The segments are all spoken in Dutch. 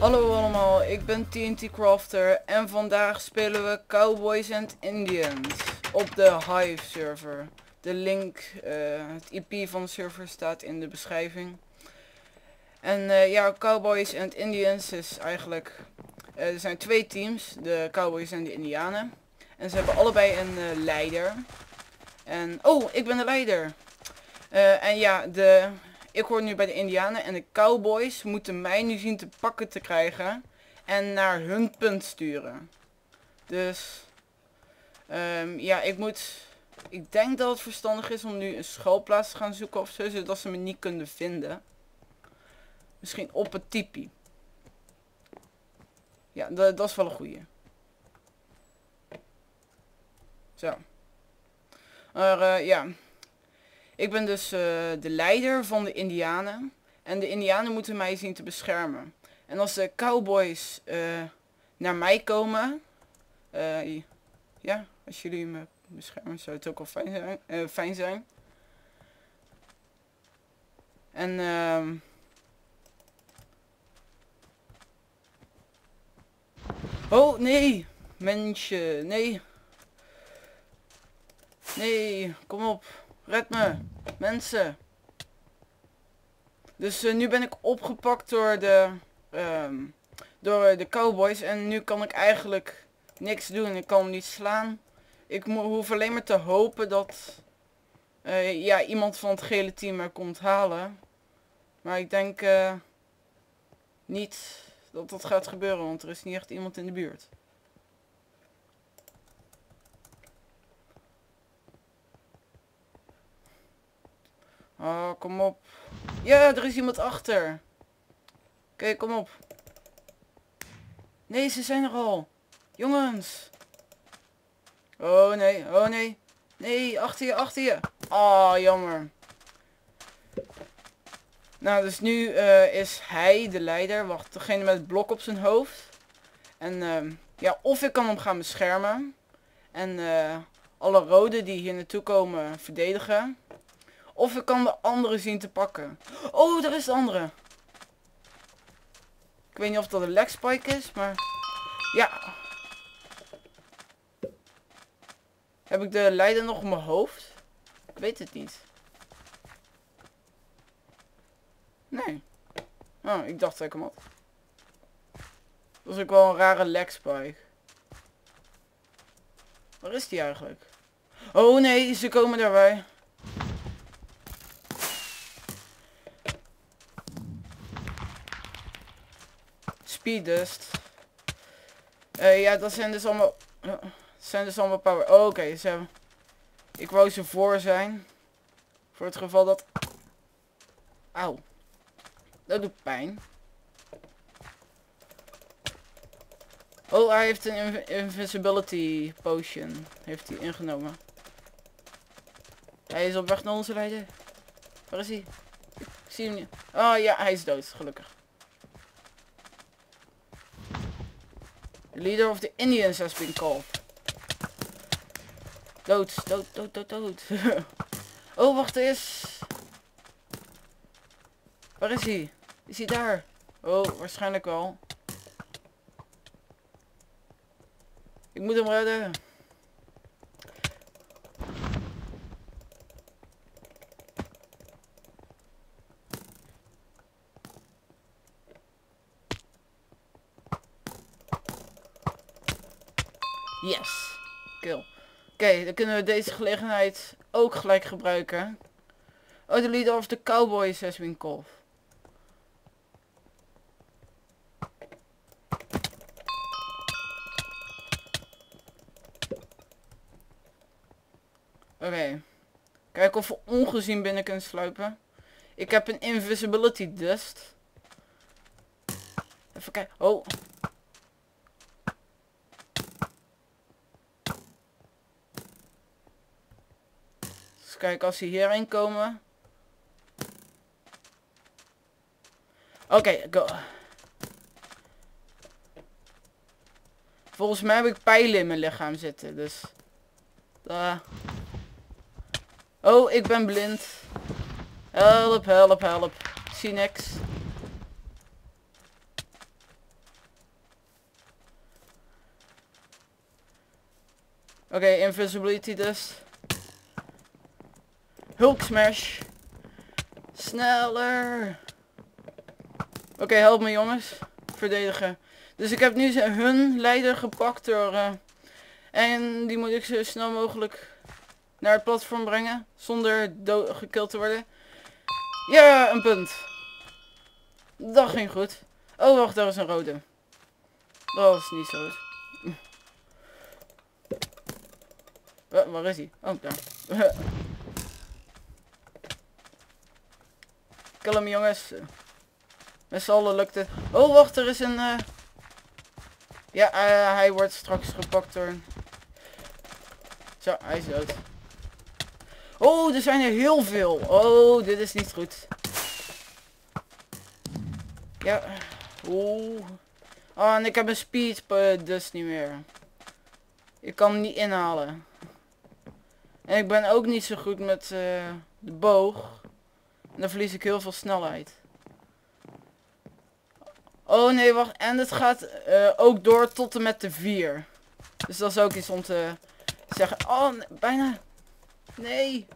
Hallo allemaal, ik ben TNT Crafter en vandaag spelen we Cowboys and Indians op de Hive server. De link, eh, het IP van de server staat in de beschrijving. En eh, ja, Cowboys and Indians is eigenlijk, eh, er zijn twee teams, de Cowboys en de Indianen. En ze hebben allebei een leider. En, oh, ik ben de leider. en ja, de ik hoor nu bij de Indianen en de Cowboys moeten mij nu zien te pakken te krijgen en naar hun punt sturen. Dus um, ja, ik moet. Ik denk dat het verstandig is om nu een schoolplaats te gaan zoeken of zo, zodat ze me niet kunnen vinden. Misschien op het tipi. Ja, dat, is wel een goeie. Zo. Maar uh, ja. Ik ben dus uh, de leider van de indianen. En de indianen moeten mij zien te beschermen. En als de cowboys uh, naar mij komen... Uh, ja, als jullie me beschermen zou het ook wel fijn zijn. fijn zijn. En... Uh, oh, nee! Mensje, nee! Nee, kom op. Red me. Mensen. Dus uh, nu ben ik opgepakt door de, um, door de cowboys. En nu kan ik eigenlijk niks doen. Ik kan hem niet slaan. Ik hoef alleen maar te hopen dat uh, ja, iemand van het gele team er komt halen. Maar ik denk niet dat dat gaat gebeuren. Want er is niet echt iemand in de buurt. Oh, kom op. Ja, er is iemand achter. Oké, kom op. Nee, ze zijn er al. Jongens. Oh nee, oh nee. Nee, achter je, achter je. Oh, jammer. Nou, dus nu uh, is hij de leider. Wacht, degene met het blok op zijn hoofd. En uh, ja, of ik kan hem gaan beschermen. En uh, alle rode die hier naartoe komen verdedigen. Of ik kan de andere zien te pakken. Oh, daar is de andere. Ik weet niet of dat een leg spike is, maar... Ja. Heb ik de leider nog op mijn hoofd? Ik weet het niet. Nee. Oh, ik dacht dat ik hem had. Dat is ook wel een rare leg spike. Waar is die eigenlijk? Oh nee, ze komen daarbij. Speed dust. Uh, ja, dat zijn dus allemaal... Zijn dus allemaal power... Oh, oké, okay, Ik wou ze voor zijn. Voor het geval dat... Auw. Dat doet pijn. Oh, hij heeft een invisibility potion. Heeft hij ingenomen. Hij is op weg naar onze leider. Waar is hij? Ik zie hem niet. Oh ja, hij is dood, gelukkig. Leader of the Indians has been called. Dood, dood, dood, dood, dood. oh, wacht eens. Waar is hij? Is hij daar? Oh, waarschijnlijk wel. Ik moet hem redden. Oké, dan kunnen we deze gelegenheid ook gelijk gebruiken. Oh, de leader of the Cowboys has been called. Oké. Kijk of we ongezien binnen kunnen sluipen. Ik heb een invisibility dust. Even kijken. Oh. kijk als ze hierheen komen. Oké, go. Volgens mij heb ik pijlen in mijn lichaam zitten, dus... Uh. Oh, ik ben blind. Help, help, help. Zie niks. Oké, invisibility dus. Hulk smash. Sneller. Oké, help me jongens. Verdedigen. Dus ik heb nu hun leider gepakt door... Uh, en die moet ik zo snel mogelijk naar het platform brengen. Zonder gekild te worden. Ja, een punt. Dat ging goed. Oh, wacht, daar is een rode. Dat was niet zo goed. Waar, waar is hij? Oh, daar. Kill hem, jongens. Met z'n allen lukt. Oh, wacht, er is een... Uh... Ja, uh, hij wordt straks gepakt door... Zo, hij is dood. Oh, er zijn er heel veel. Oh, dit is niet goed. Ja. Oeh. Oh, en ik heb een speed dus niet meer. Ik kan hem niet inhalen. En ik ben ook niet zo goed met de boog. Dan verlies ik heel veel snelheid. Oh nee, wacht. En het gaat uh, ook door tot en met de 4. Dus dat is ook iets om te zeggen. Oh, nee, bijna. Nee.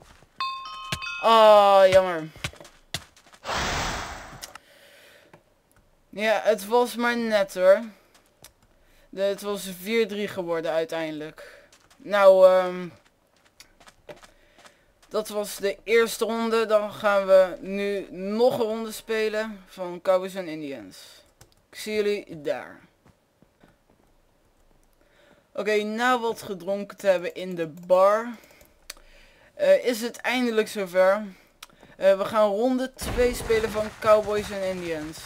Oh, jammer. Ja, het was maar net hoor. De, het was 4-3 geworden uiteindelijk. Nou, um, dat was de eerste ronde. Dan gaan we nu nog een ronde spelen van Cowboys en Indians. Ik zie jullie daar. Oké, na wat gedronken te hebben in de bar, uh, is het eindelijk zover. Uh, we gaan ronde 2 spelen van Cowboys en Indians.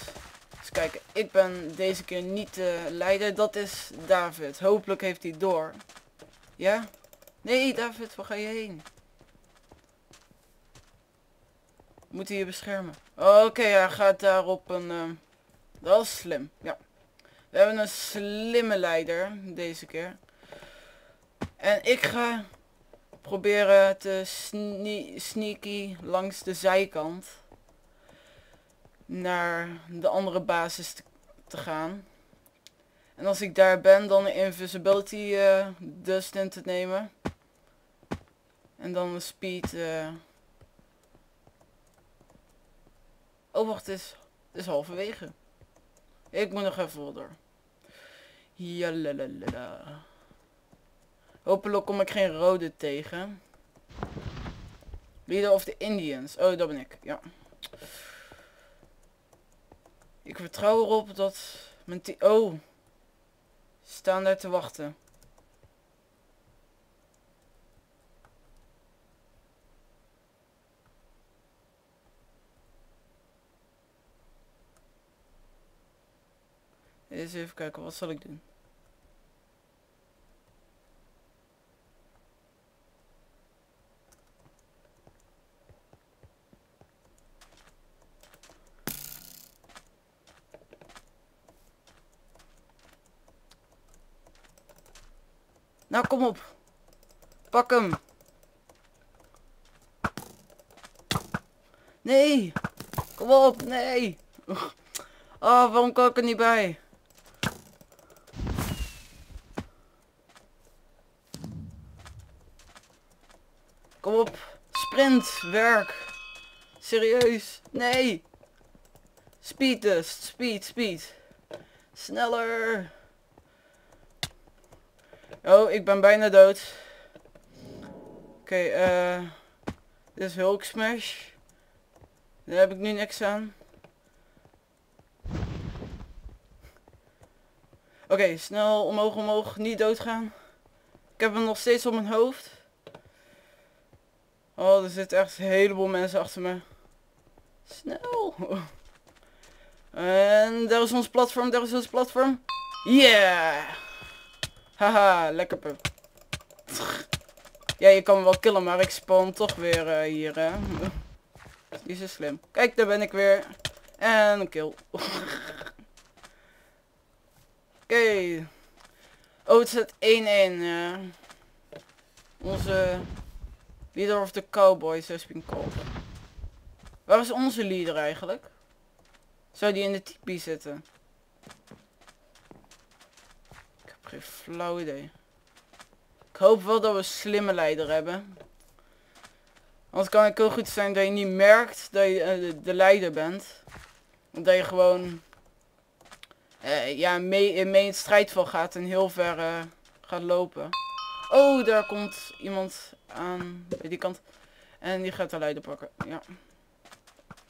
Dus kijken, ik ben deze keer niet de leider. Dat is David. Hopelijk heeft hij door. Ja? Nee, David, waar ga je heen? Moet hij je beschermen? Oké, hij gaat daar op een... Uh, dat is slim, ja. We hebben een slimme leider deze keer. En ik ga proberen te sneaky langs de zijkant naar de andere basis te, gaan. En als ik daar ben, dan invisibility uh, dust in te nemen. En dan een speed... Uh... Oh, wacht, is, het is halverwege. Ik moet nog even door. Jalalala. Hopelijk kom ik geen rode tegen. Leader of the Indians. Oh, dat ben ik. Ja. Ik vertrouw erop dat mijn. Oh. Staan daar te wachten. Eens even kijken, wat zal ik doen? Nou, kom op. Pak hem. Nee. Kom op, nee. Oh, waarom kan ik niet bij? Kom op. Sprint. Werk. Serieus. Nee. Speed dus. Speed, speed. Sneller. Oh, ik ben bijna dood. Oké, eh... Dit is Hulk Smash. Daar heb ik nu niks aan. Oké, snel omhoog, omhoog. Niet doodgaan. Ik heb hem nog steeds op mijn hoofd. Oh, er zitten echt een heleboel mensen achter me. Snel. En daar is ons platform, daar is ons platform. Yeah! Haha, lekker pup. Ja, je kan me wel killen, maar ik spawn toch weer uh, hier, hè. Is zo slim. Kijk, daar ben ik weer. En een kill. Oké. Oh, het staat 1-1. Uh. Onze leader of the Cowboys has been called. Waar is onze leader eigenlijk? Zou die in de tipi zitten? Ik heb geen flauw idee. hoop wel dat we een slimme leider hebben. Want kan ook heel goed zijn dat je niet merkt dat je eh, de, de leider bent. Dat je gewoon eh, ja, mee, mee in het strijdveld gaat en heel ver eh, gaat lopen. Oh, daar komt iemand aan bij die kant. En die gaat de leider pakken. Ja.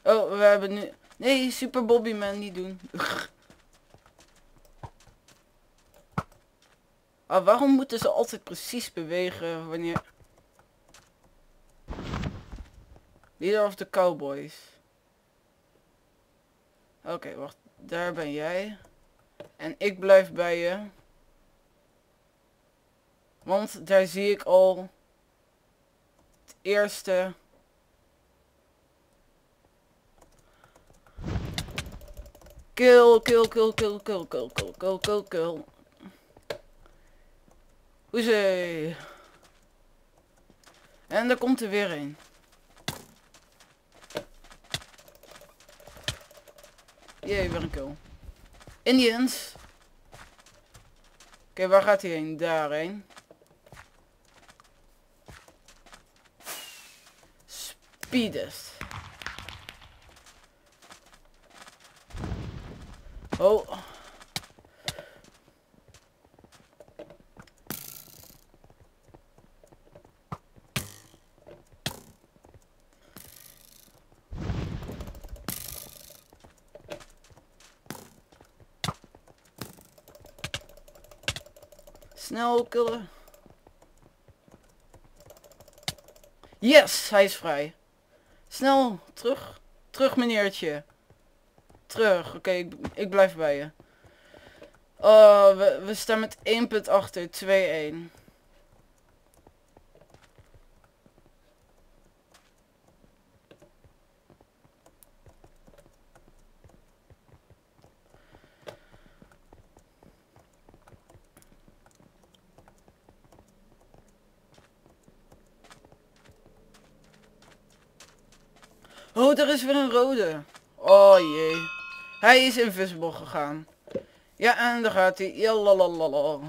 Oh, we hebben nu... Nee, Super Bobby Man niet doen. ah, waarom moeten ze altijd precies bewegen wanneer... Leader of the Cowboys. Oké, wacht. Daar ben jij. En ik blijf bij je. Want daar zie ik al het eerste Kill, kill, kill, kill, kill, kill, kill, kill, kill, kill. Hoezee. En er komt er weer een. Jee, weer een kill. Indians. Oké, waar gaat hij heen? Daarheen. Speedest. Oh. Snel killen. Yes, hij is vrij. Snel, terug. Terug meneertje. Terug. Oké, ik, ik, blijf bij je. Oh, we, we staan met 1 punt achter. 2-1. Oh, er is weer een rode. Oh jee. Hij is invisible gegaan. Ja, en daar gaat hij. Jalalala.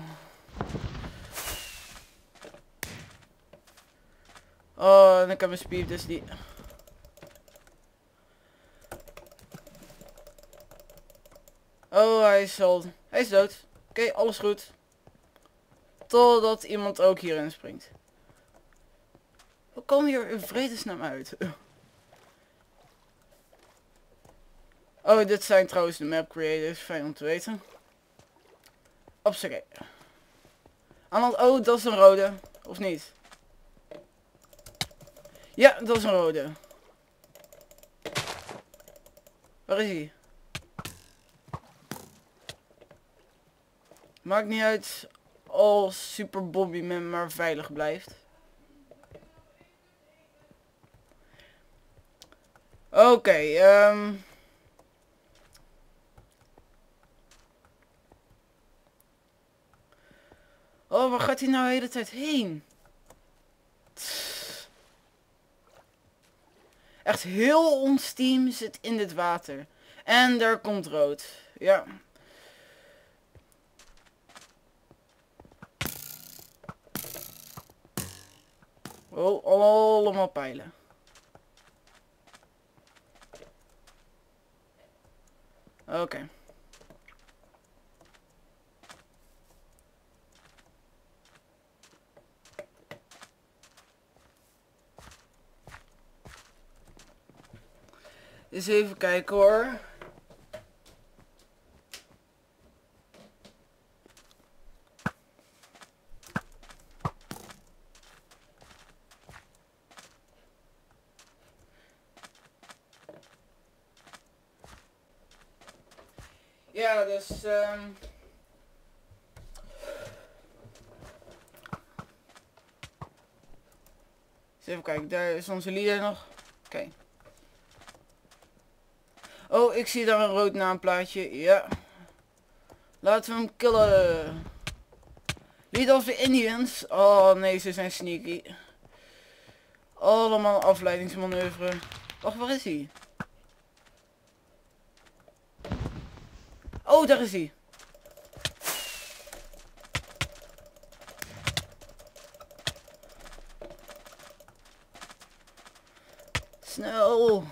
Oh, en ik heb mijn speed dus niet. Oh, hij is al... Hij is dood. Oké, alles goed. Totdat iemand ook hierin springt. We komen hier in vredesnaam uit. Oh, dit zijn trouwens de map creators. Fijn om te weten. Opzij. Aan oh, dat is een rode. Of niet? Ja, dat is een rode. Waar is hij? Maakt niet uit als Super Bobby maar veilig blijft. Oké, okay, um... Oh, waar gaat hij nou de hele tijd heen? Echt heel ons team zit in dit water. En daar komt rood. Ja. Oh, allemaal pijlen. Oké. Eens even kijken hoor. Ja, dus... Um... even kijken, daar is onze leader nog. Oké. Oh, ik zie daar een rood naamplaatje. Ja. Laten we hem killen. Lead of the Indians. Oh nee, ze zijn sneaky. Allemaal afleidingsmanoeuvre. Wacht, waar is hij? Oh, daar is hij. Snel.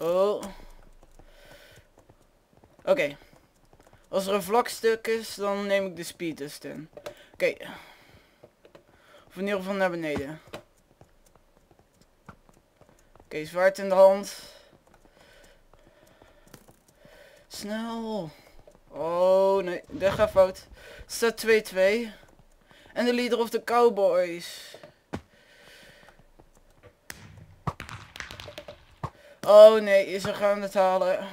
Oh. Oké. Als er een vlak stuk is, dan neem ik de speedtest in. Oké. Of in ieder naar beneden. Oké, zwaard in de hand. Snel. Oh nee, dat gaat fout. Staat 2-2. En de leader of de Cowboys. Oh nee, ze gaan het halen.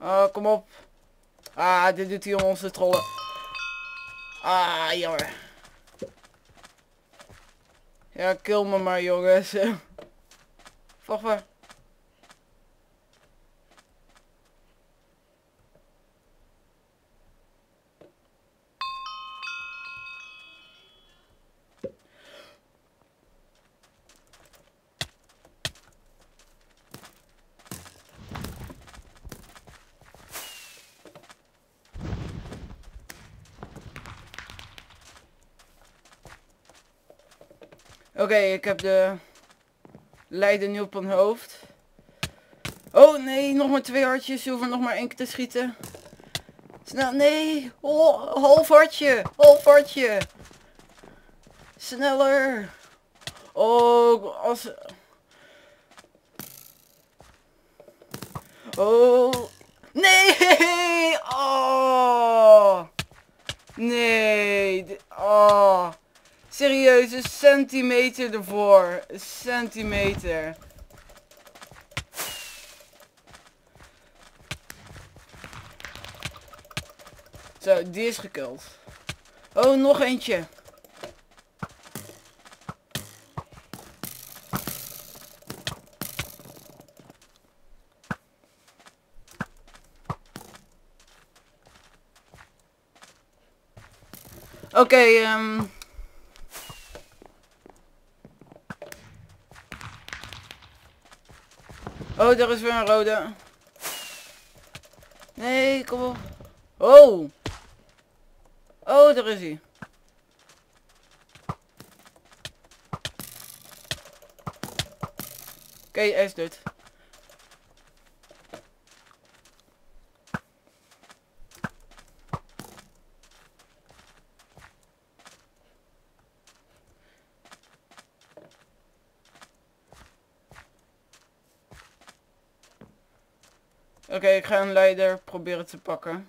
Oh, kom op. Ah, dit doet hij om ons te trollen. Ah, jammer. Ja, kill me maar jongens. Wacht maar. Oké, ik heb de leider nu op mijn hoofd. Oh nee, nog maar twee hartjes. Je hoeft nog maar één keer te schieten. Snel, nee. Oh, half hartje. Half hartje. Sneller. Oh, als... Oh. Nee. Oh. Nee. Serieus, een centimeter ervoor. Een centimeter. Zo, die is gekild. Oh, nog eentje. Oké, okay, um... Oh, daar is weer een rode. Nee, kom op. Oh. Oh, daar is hij. Oké, hij is dood. Oké, ik ga een leider proberen te pakken.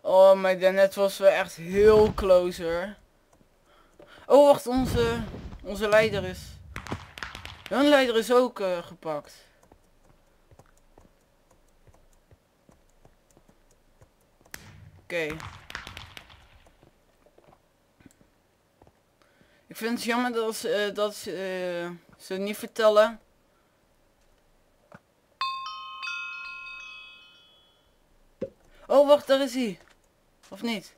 Oh, maar daarnet was we echt heel close hoor. Oh, wacht, onze, onze leider is... Hun leider is ook uh, gepakt. Oké. Ik vind het jammer dat ze, uh, dat ze, uh, ze niet vertellen Oh, wacht, daar is hij. Of niet?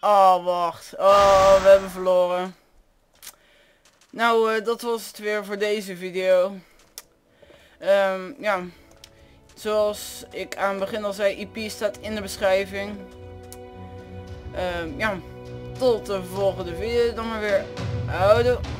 Oh, wacht. Oh, we hebben verloren. Nou, uh, dat was het weer voor deze video. Um, ja. Zoals ik aan het begin al zei, IP staat in de beschrijving. Um, ja. Tot de volgende video dan maar weer. Houdoe.